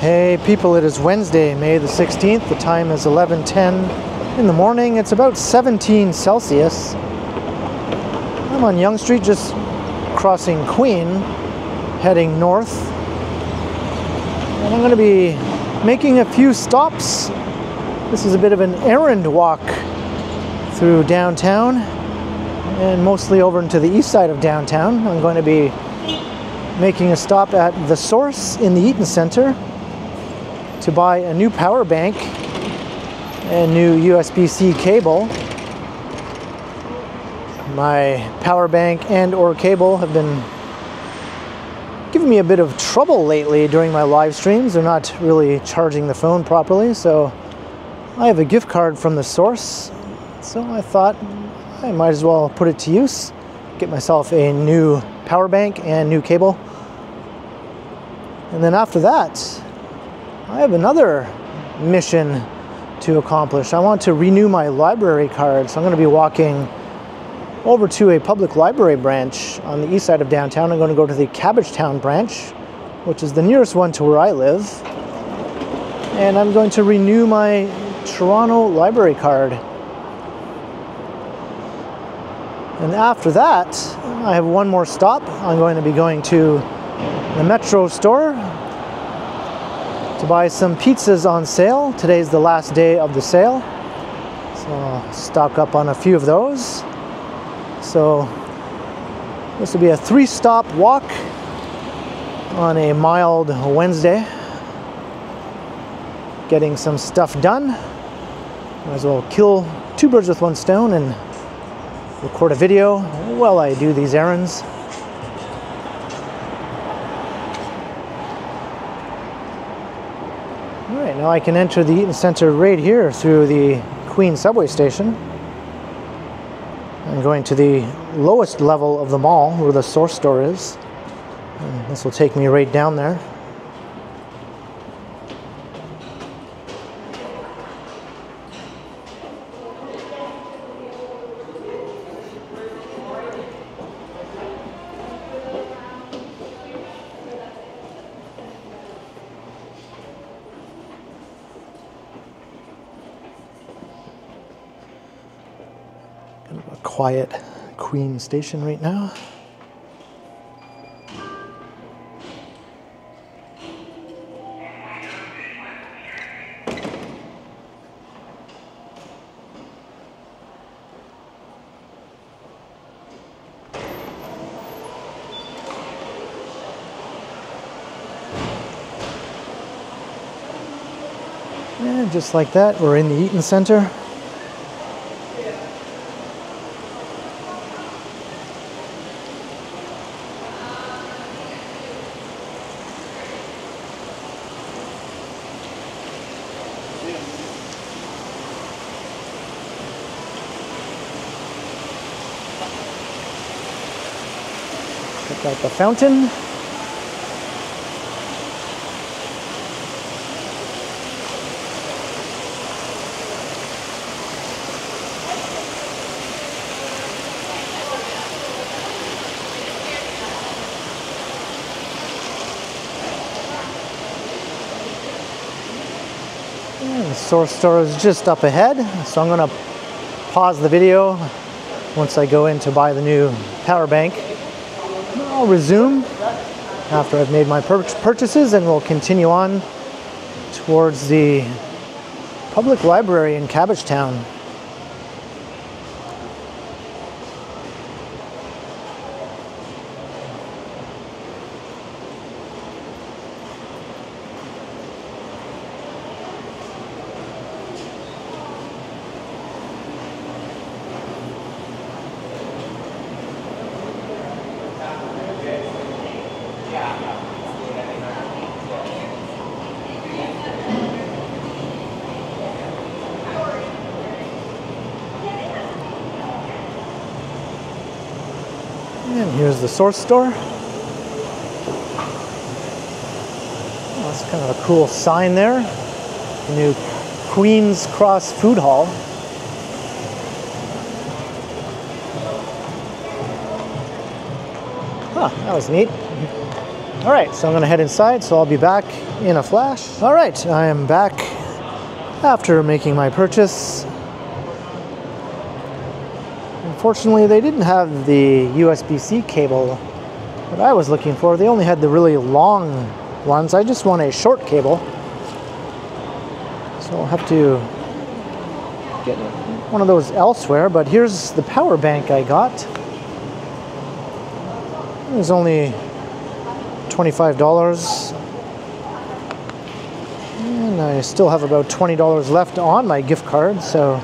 Hey people, it is Wednesday, May the 16th. The time is 11:10 in the morning. It's about 17 Celsius. I'm on Yonge Street just crossing Queen, heading north. And I'm going to be making a few stops. This is a bit of an errand walk through downtown and mostly over into the east side of downtown. I'm going to be making a stop at The Source in the Eaton Centre to buy a new power bank and new USB-C cable. My power bank and or cable have been giving me a bit of trouble lately during my live streams. They're not really charging the phone properly, so I have a gift card from the source. So I thought I might as well put it to use, get myself a new power bank and new cable. And then after that, I have another mission to accomplish. I want to renew my library card, so I'm going to be walking over to a public library branch on the east side of downtown. I'm going to go to the Cabbagetown branch, which is the nearest one to where I live. And I'm going to renew my Toronto library card. And after that, I have one more stop. I'm going to be going to the Metro store to buy some pizzas on sale. Today's the last day of the sale. So I'll stock up on a few of those. So this will be a three stop walk on a mild Wednesday. Getting some stuff done. Might as well kill two birds with one stone and record a video while I do these errands. All right, now I can enter the Eaton Centre right here through the Queen subway station. I'm going to the lowest level of the mall where the source store is. And this will take me right down there. Quiet Queen station right now. And just like that, we're in the Eaton Centre. Out the fountain. The source store is just up ahead, so I'm gonna pause the video once I go in to buy the new power bank. I'll resume after I've made my pur- purchases and we'll continue on towards the public library in Cabbagetown. And here's the source store. Oh, that's kind of a cool sign there. The new Queen's Cross Food Hall. Huh, that was neat. All right, so I'm gonna head inside, so I'll be back in a flash. All right, I am back after making my purchase. Unfortunately, they didn't have the USB-C cable that I was looking for. They only had the really long ones. I just want a short cable. So I'll have to get one of those elsewhere, but here's the power bank I got. It was only $25. And I still have about $20 left on my gift card, so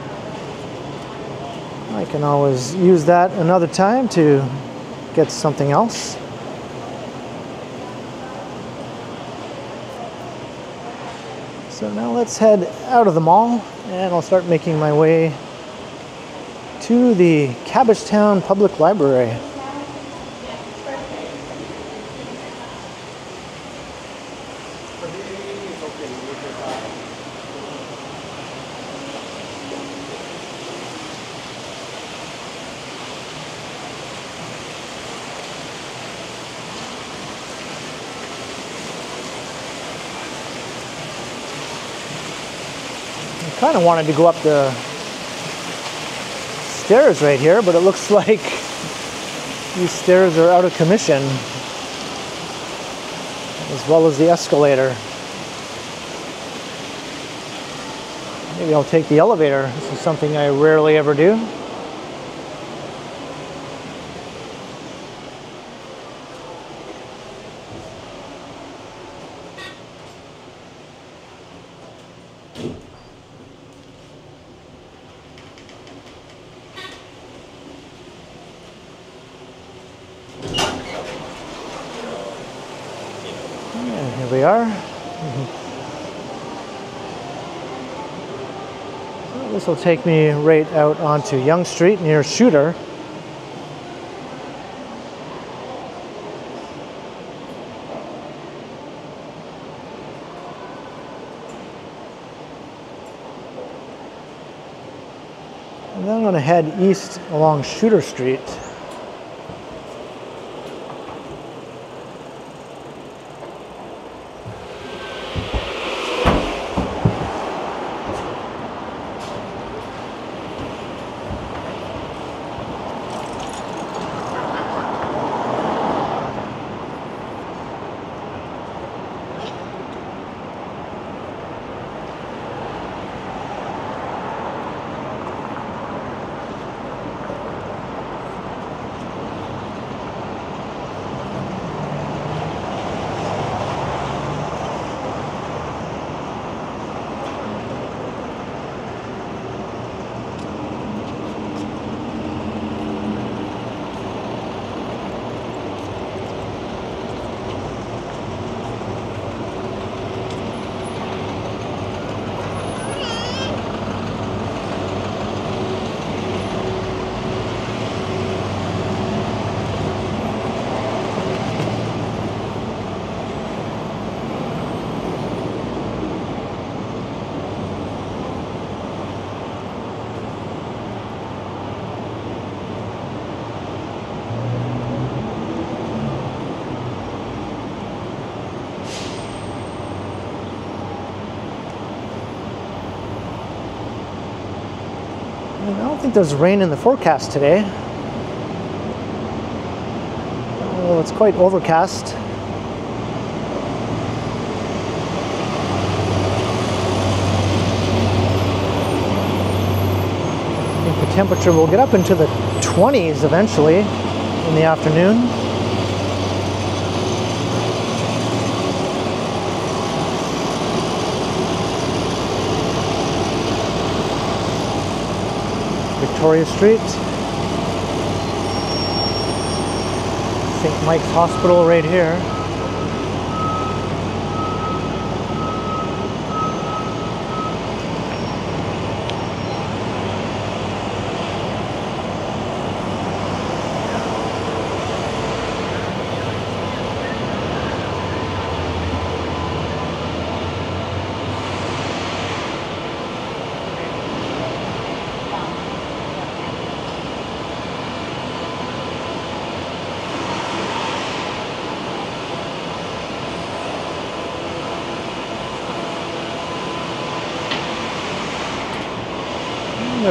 I can always use that another time to get something else. So now let's head out of the mall and I'll start making my way to the Cabbagetown Public Library. Kind of wanted to go up the stairs right here, but it looks like these stairs are out of commission, as well as the escalator. Maybe I'll take the elevator. This is something I rarely ever do. we are. this will take me right out onto Yonge Street near Shuter. And then I'm going to head east along Shuter Street. I don't think there's rain in the forecast today. Well, it's quite overcast. I think the temperature will get up into the 20s eventually in the afternoon. Victoria Street. St. Mike's Hospital right here.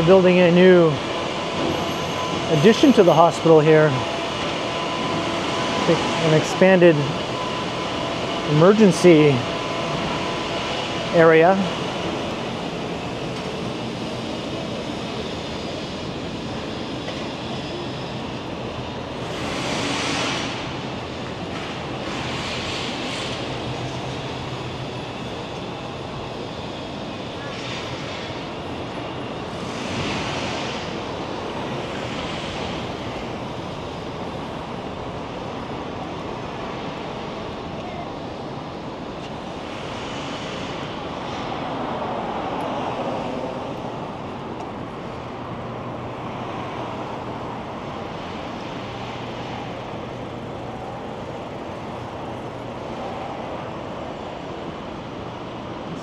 They're building a new addition to the hospital here. An expanded emergency area.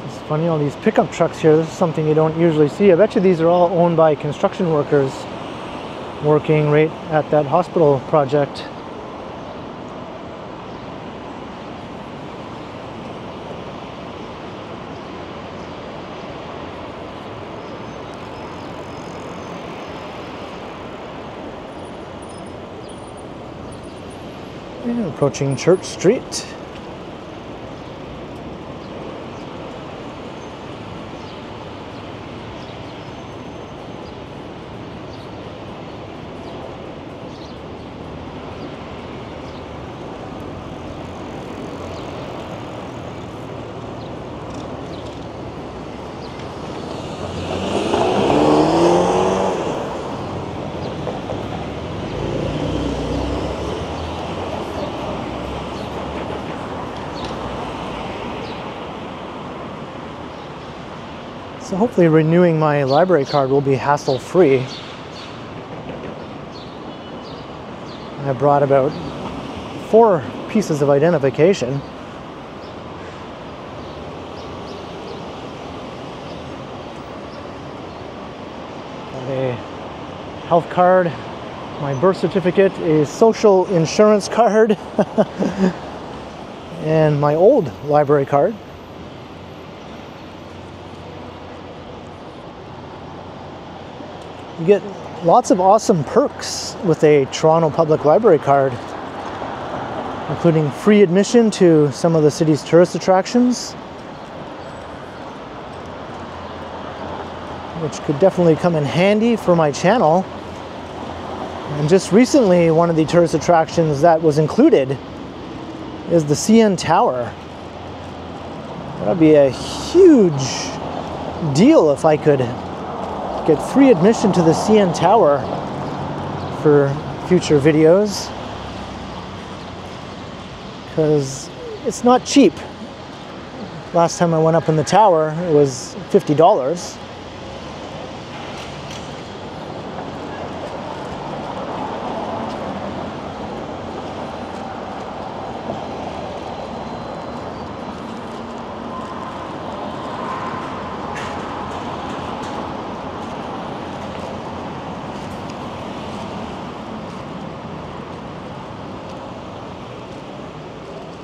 It's funny, all these pickup trucks here. This is something you don't usually see. I bet you these are all owned by construction workers working right at that hospital project. Approaching Church Street. Hopefully renewing my library card will be hassle free. I brought about four pieces of identification. A health card, my birth certificate, a social insurance card, and my old library card. You get lots of awesome perks with a Toronto Public Library card, including free admission to some of the city's tourist attractions, which could definitely come in handy for my channel. And just recently, one of the tourist attractions that was included is the CN Tower. That'd be a huge deal if I could get free admission to the CN Tower for future videos because it's not cheap. Last time I went up in the tower, it was $50.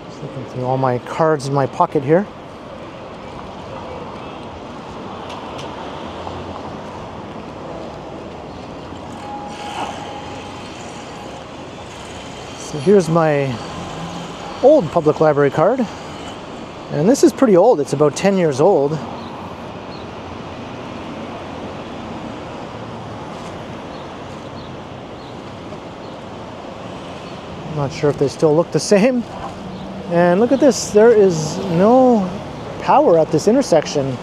Just looking through all my cards in my pocket here. So here's my old public library card. And this is pretty old, it's about 10 years old. I'm not sure if they still look the same. And look at this, there is no power at this intersection.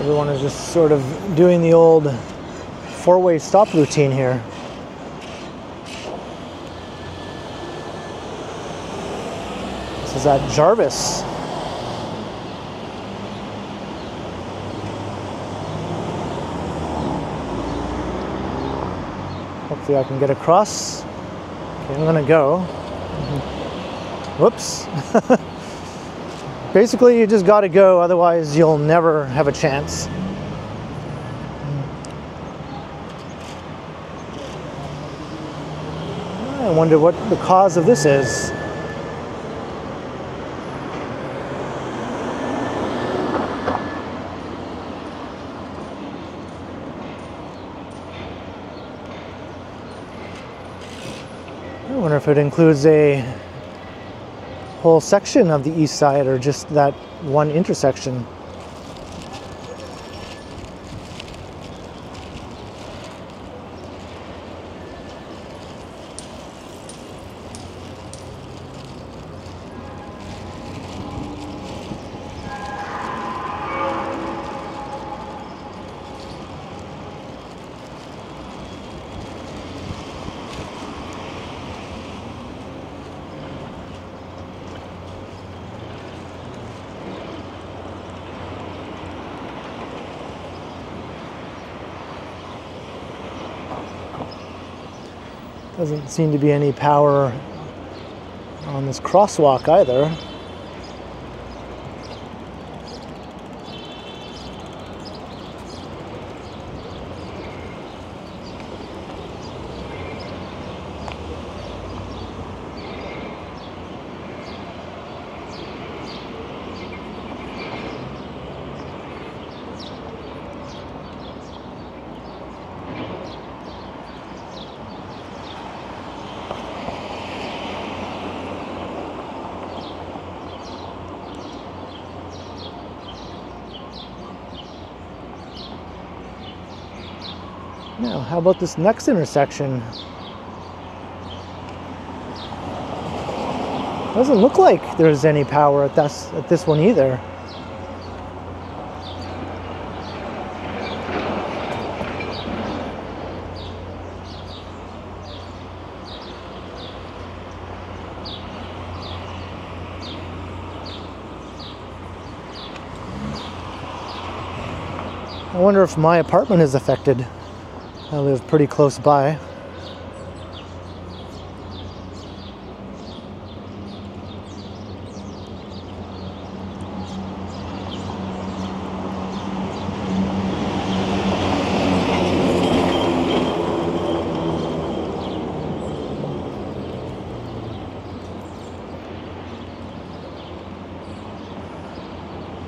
Everyone is just sort of doing the old four-way stop routine here. This is at Jarvis. Hopefully I can get across. Okay, I'm gonna go. Mm-hmm. Whoops. Basically, you just gotta go, otherwise you'll never have a chance. I wonder what the cause of this is. It includes a whole section of the east side or just that one intersection. Doesn't seem to be any power on this crosswalk either. Now, how about this next intersection? Doesn't look like there's any power at this at this one either. I wonder if my apartment is affected. I live pretty close by.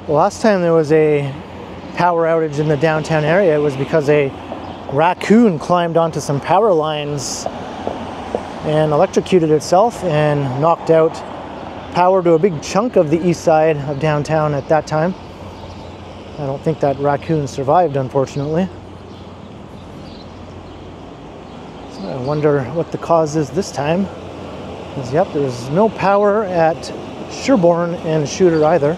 Last time there was a power outage in the downtown area, it was because a raccoon climbed onto some power lines and electrocuted itself and knocked out power to a big chunk of the east side of downtown at that time. I don't think that raccoon survived, unfortunately. So I wonder what the cause is this time. Yep, there's no power at Sherbourne and Shuter either.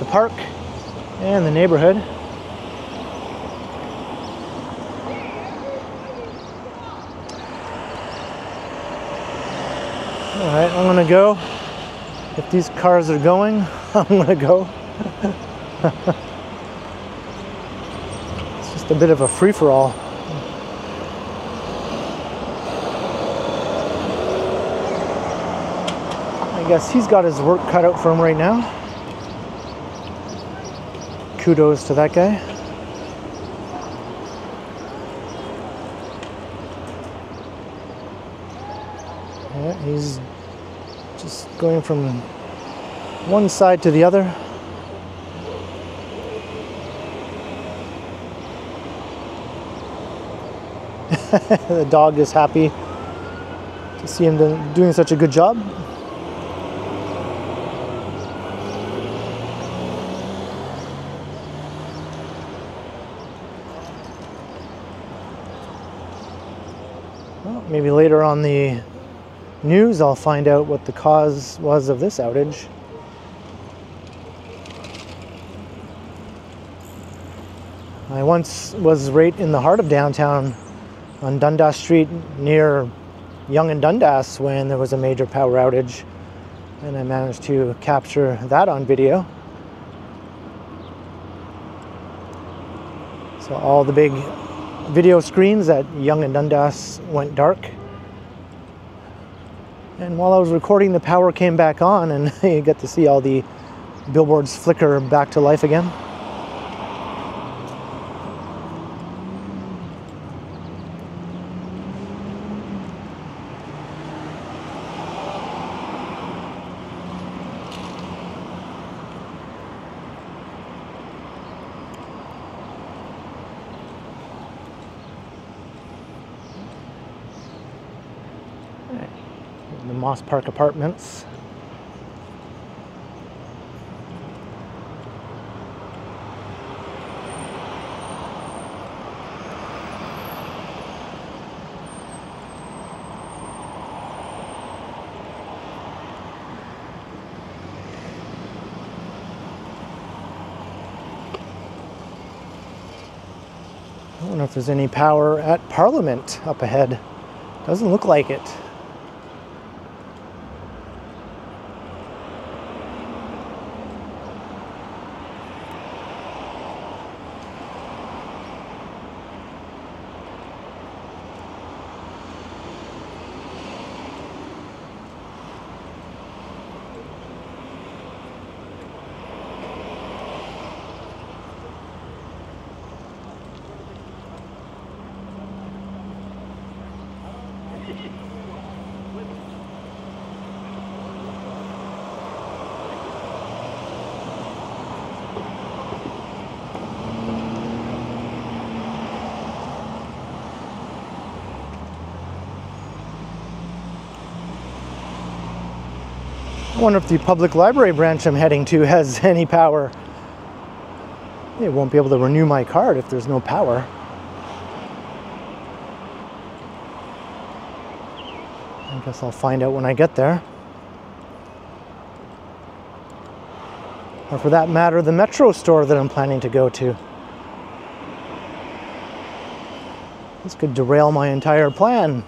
The park and the neighborhood. All right, I'm gonna go. If these cars are going, I'm gonna go. it's just a bit of a free-for-all. I guess he's got his work cut out for him right now. Kudos to that guy. Yeah, he's just going from one side to the other. the dog is happy to see him doing such a good job. Later on the news I'll find out what the cause was of this outage. I once was right in the heart of downtown on Dundas Street near Yonge and Dundas when there was a major power outage and I managed to capture that on video. So all the big video screens at Yonge and Dundas went dark. And while I was recording, the power came back on, and you get to see all the billboards flicker back to life again. Park Apartments. I don't know if there's any power at Parliament up ahead. Doesn't look like it. I wonder if the public library branch I'm heading to has any power. They won't be able to renew my card if there's no power. I guess I'll find out when I get there. Or for that matter, the Metro store that I'm planning to go to. This could derail my entire plan.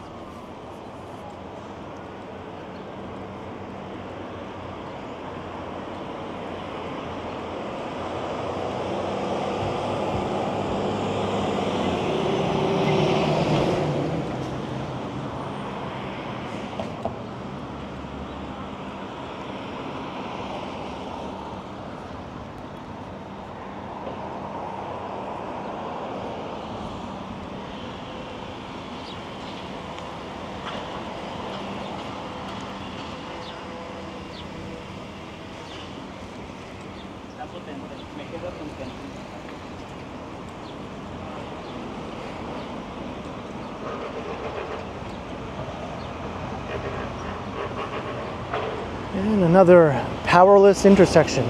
Another powerless intersection.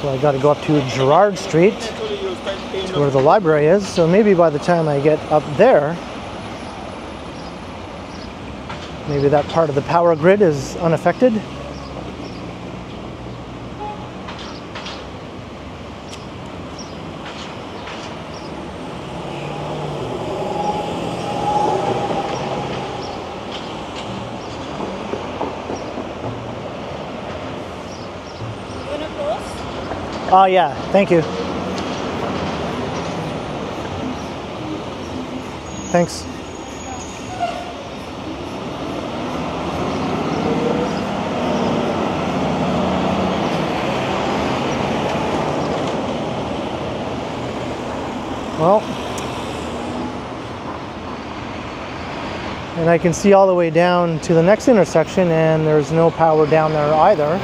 So I got to go up to Gerrard Street to where the library is. So maybe by the time I get up there, maybe that part of the power grid is unaffected. Oh, yeah, thank you. Thanks. Well, and I can see all the way down to the next intersection, and there's no power down there either.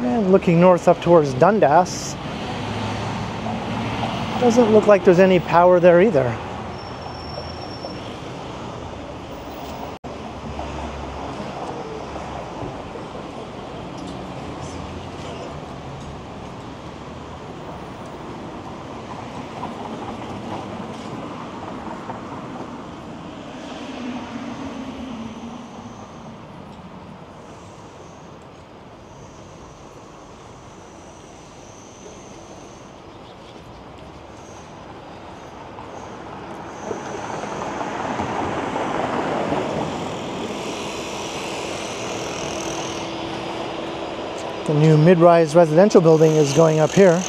And looking north up towards Dundas, doesn't look like there's any power there either. The new mid-rise residential building is going up here.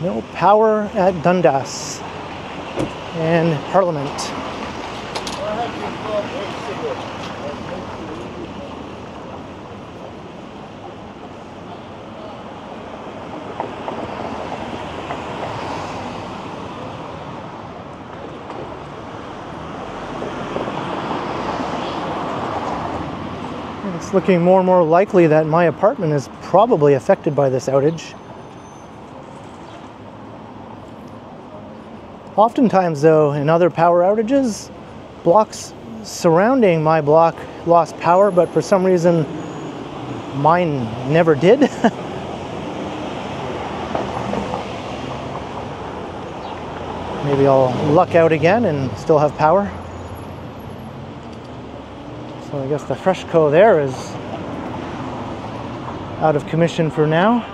No power at Dundas and Parliament. It's looking more and more likely that my apartment is probably affected by this outage. Oftentimes, though, in other power outages, blocks surrounding my block lost power, but for some reason, mine never did. Maybe I'll luck out again and still have power. So I guess the Freshco there is out of commission for now.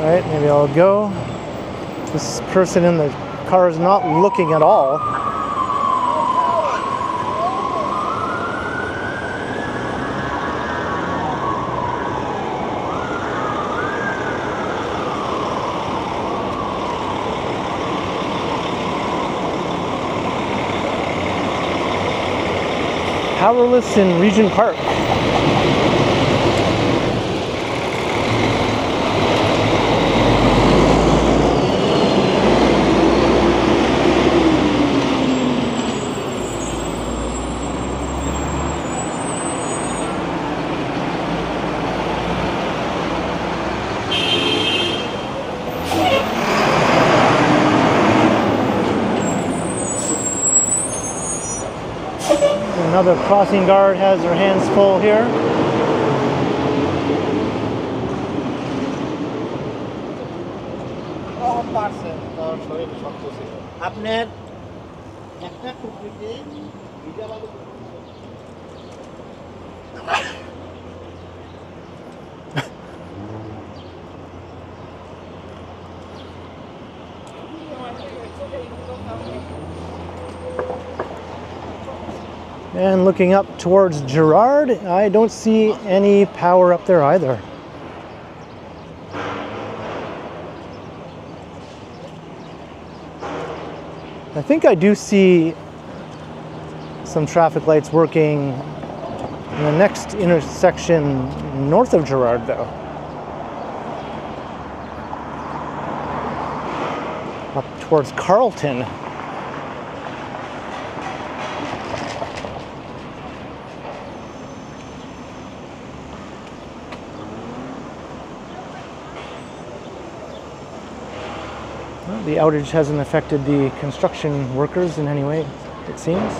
All right, maybe I'll go. This person in the car is not looking at all. Powerless in Regent Park. Another crossing guard has her hands full here. আপনার looking up towards Gerrard, I don't see any power up there either. I think I do see some traffic lights working in the next intersection north of Gerrard, though. Up towards Carlton. The outage hasn't affected the construction workers in any way, it seems.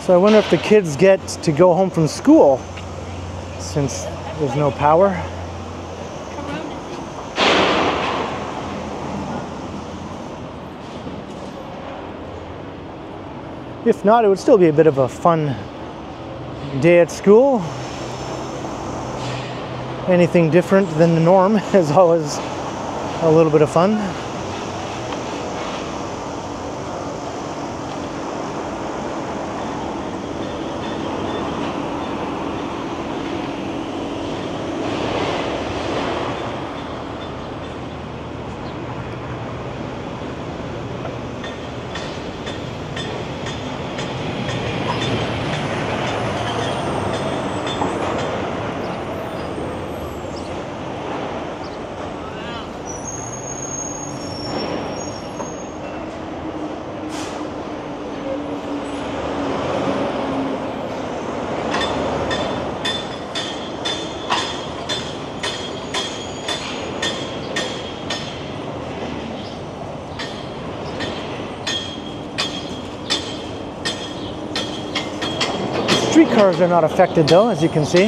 So I wonder if the kids get to go home from school since there's no power. If not, it would still be a bit of a fun day at school. Anything different than the norm is always a little bit of fun. Streetcars are not affected though, as you can see.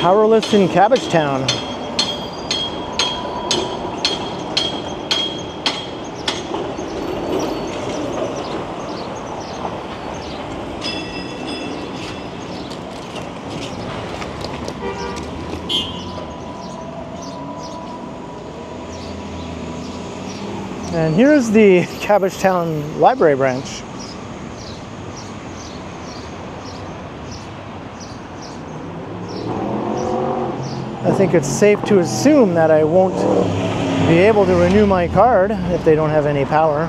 Powerless in Cabbagetown. Here's the Cabbagetown Library branch. I think it's safe to assume that I won't be able to renew my card if they don't have any power.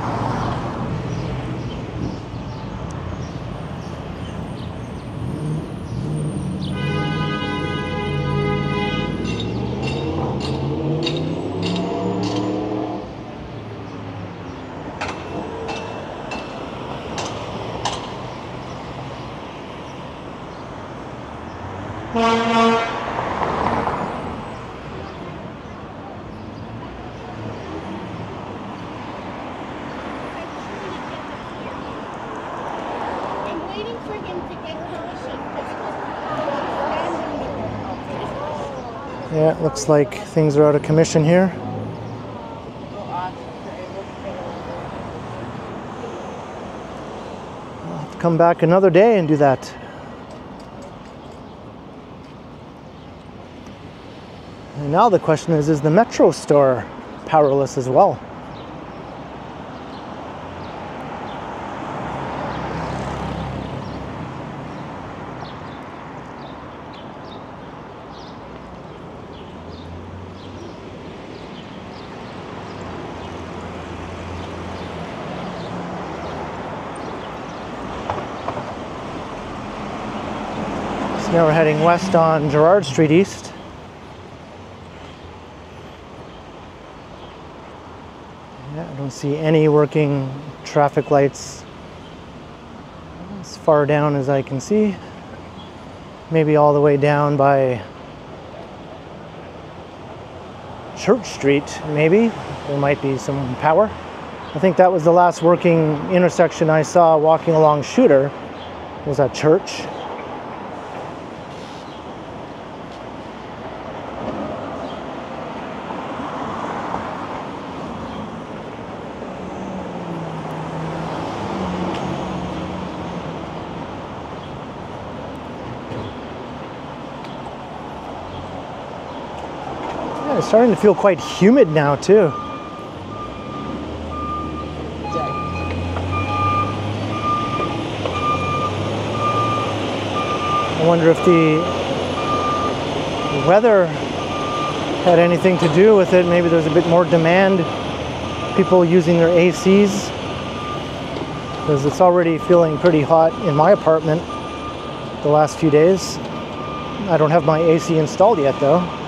Yeah, it looks like things are out of commission here. I'll have to come back another day and do that. And now the question is is the Metro store powerless as well? Now we're heading west on Gerrard Street East. Yeah, I don't see any working traffic lights as far down as I can see. Maybe all the way down by Church Street, maybe. There might be some power. I think that was the last working intersection I saw walking along Shuter was at Church. Starting to feel quite humid now too. I wonder if the weather had anything to do with it. Maybe there's a bit more demand, people using their ACs, because it's already feeling pretty hot in my apartment the last few days. I don't have my AC installed yet though.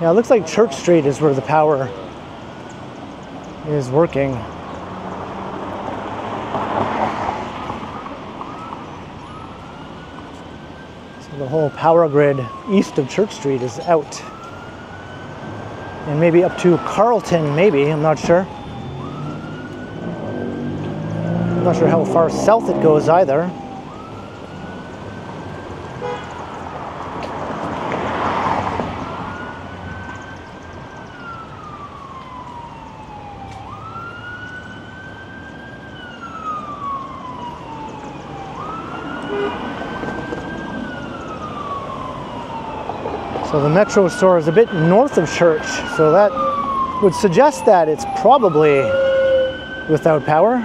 Yeah, it looks like Church Street is where the power is working. So the whole power grid east of Church Street is out. And maybe up to Carlton, maybe, I'm not sure. I'm not sure how far south it goes either. So the Metro store is a bit north of Church, so that would suggest that it's probably without power.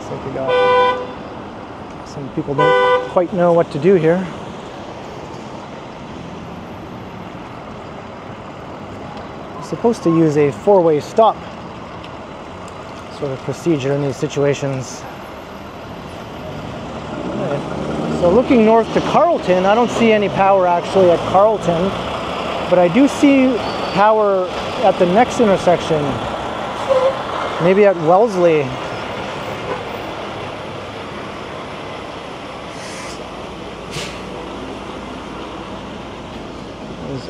Looks like we got some people don't quite know what to do here. You're supposed to use a four-way stop sort of procedure in these situations. So looking north to Carlton, I don't see any power actually at Carlton, but I do see power at the next intersection, maybe at Wellesley.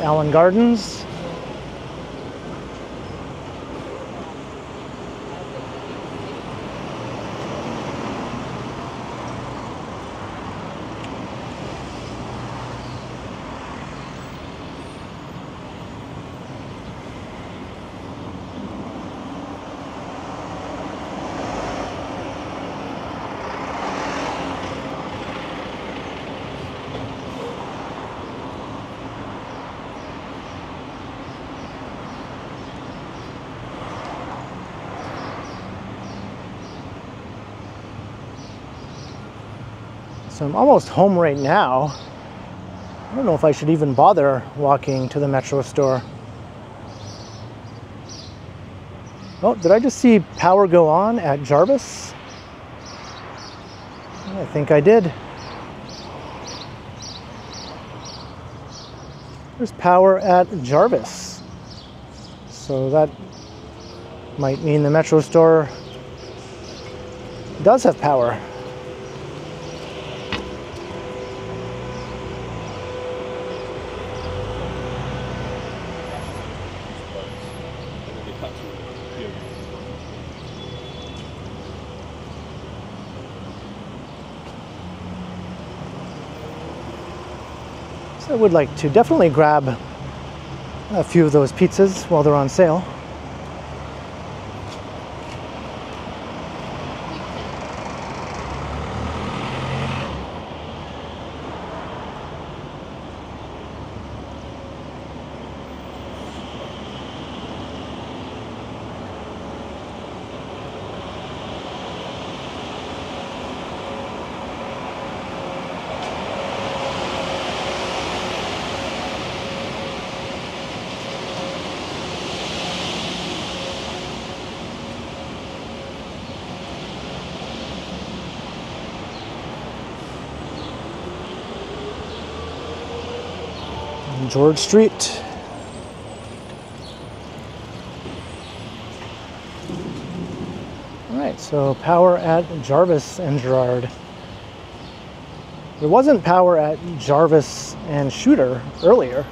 Allan Gardens. So I'm almost home right now. I don't know if I should even bother walking to the Metro store. Oh, did I just see power go on at Jarvis? I think I did. There's power at Jarvis. So that might mean the Metro store does have power. Would like to definitely grab a few of those pizzas while they're on sale. Street. All right, so power at Jarvis and Gerrard. There wasn't power at Jarvis and Shuter earlier.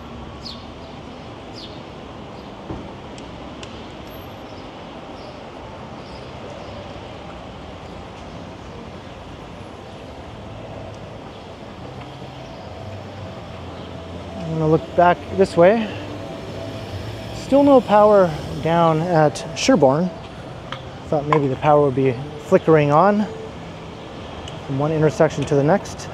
Back this way. Still no power down at Sherbourne. Thought maybe the power would be flickering on from one intersection to the next.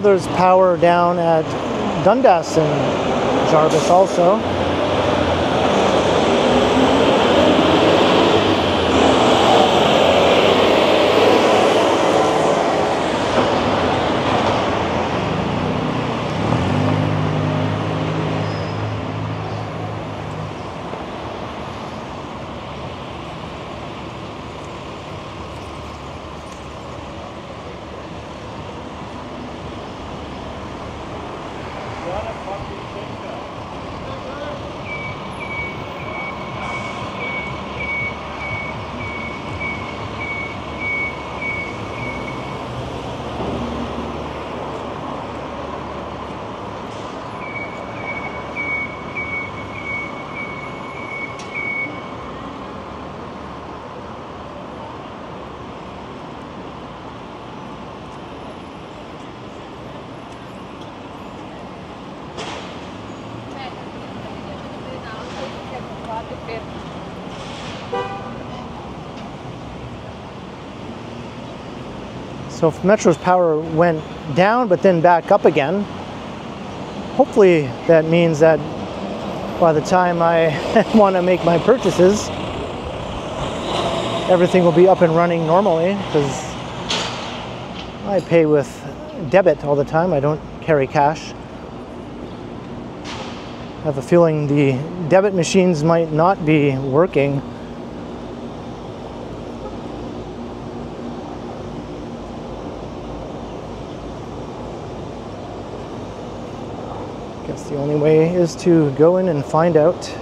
Now there's power down at Dundas and Jarvis also. So if Metro's power went down but then back up again, hopefully that means that by the time I want to make my purchases, everything will be up and running normally because I pay with debit all the time. I don't carry cash. I have a feeling the debit machines might not be working. Guess the only way is to go in and find out.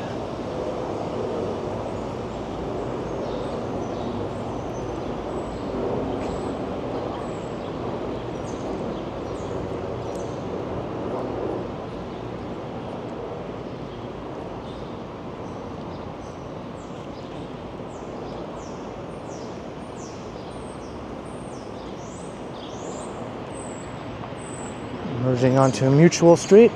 Merging onto a Mutual Street.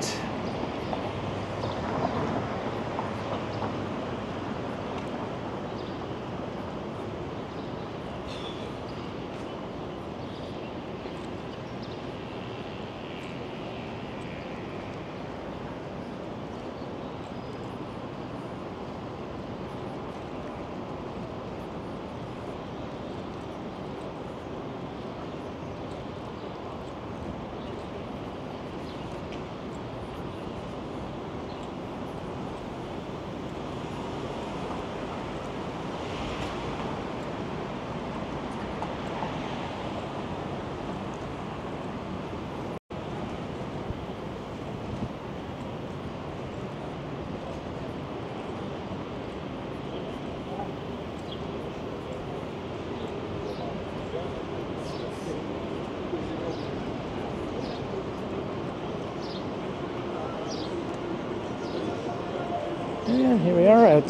And here we are at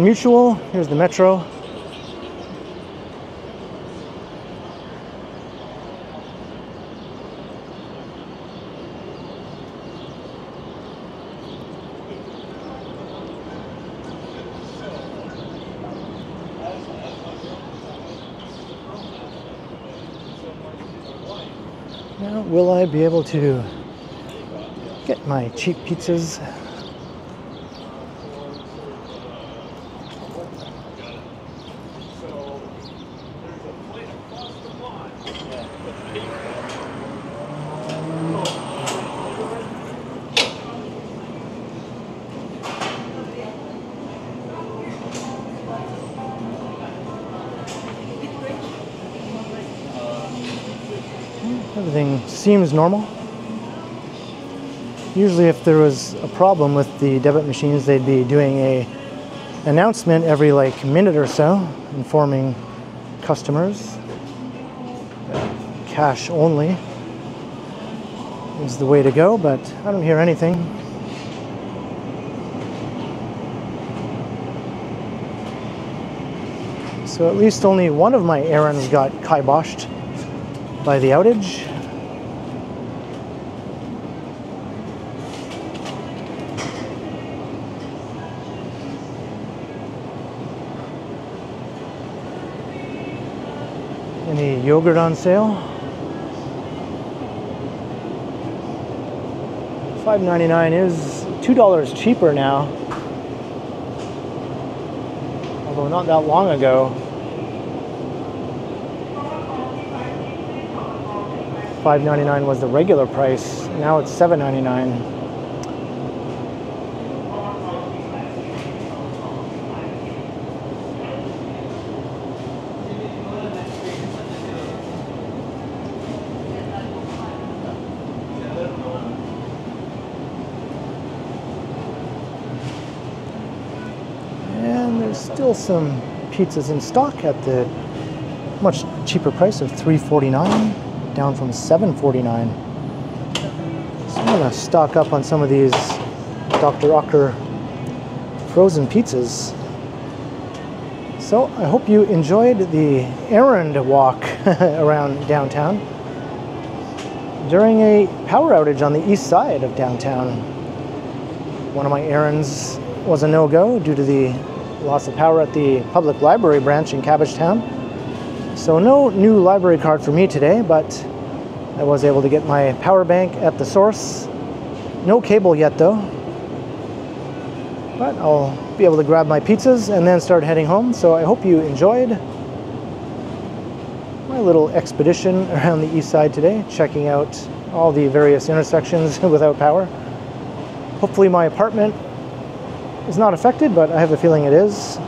Gould and Mutual. Here's the Metro. Now, will I be able to get my cheap pizzas? Everything seems normal. Usually if there was a problem with the debit machines, they'd be doing a announcement every like minute or so, informing customers cash only is the way to go, but I don't hear anything. So at least only one of my errands got kiboshed by the outage. yogurt on sale. $5.99 is $2 cheaper now. Although not that long ago. $5.99 was the regular price. Now it's $7.99. some pizzas in stock at the much cheaper price of $3.49, down from $7.49. So I'm gonna stock up on some of these Dr. Oetker frozen pizzas. So I hope you enjoyed the errand walk around downtown during a power outage on the east side of downtown. One of my errands was a no-go due to the loss of power at the public library branch in Cabbagetown. So no new library card for me today, but I was able to get my power bank at the source. No cable yet though. But I'll be able to grab my pizzas and then start heading home. So I hope you enjoyed my little expedition around the east side today, checking out all the various intersections without power. Hopefully my apartment is not affected, but I have a feeling it is. I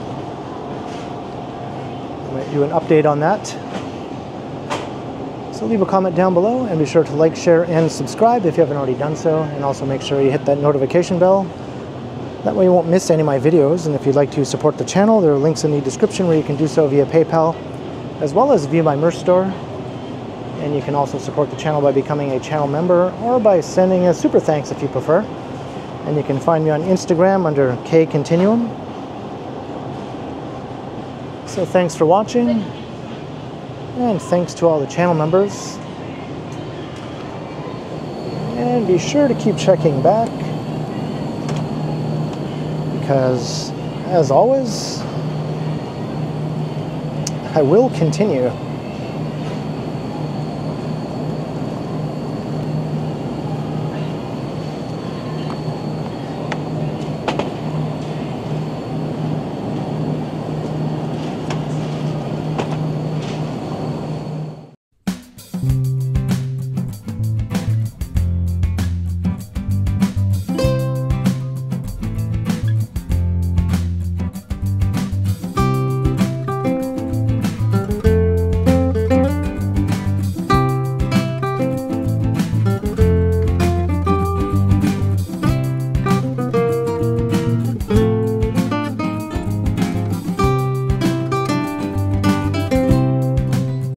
might do an update on that. So leave a comment down below and be sure to like, share, and subscribe if you haven't already done so. And also make sure you hit that notification bell. That way you won't miss any of my videos. And if you'd like to support the channel, there are links in the description where you can do so via PayPal, as well as via my merch store. And you can also support the channel by becoming a channel member or by sending a super thanks if you prefer. And you can find me on Instagram under K Continuum. So thanks for watching. And thanks to all the channel members. And be sure to keep checking back. Because, as always, I will continue.